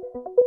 you.